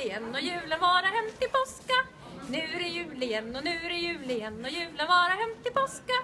igen och julen vara hem till påska. Nu är det jul igen och nu är det jul igen och julen vara hem till påska.